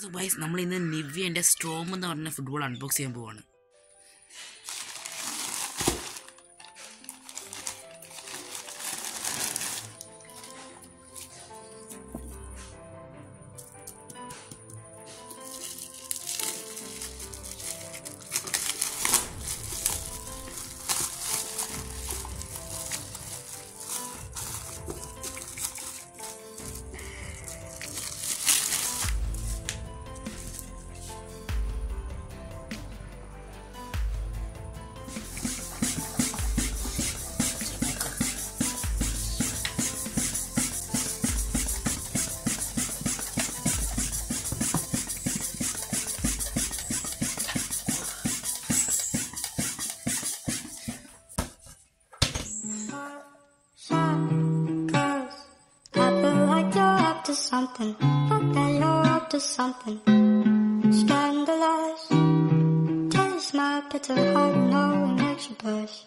So ബൈസ് നമ്മൾ ഇന്ന് നിവ്യന്റെ Strom എന്ന് പറഞ്ഞ ഫുട്ബോൾ അൺബോക്സ് ചെയ്യാൻ പോവാണ്. To something. Fuck that you're up to something. Scandalous. Taste my bitter heart, no, you blush.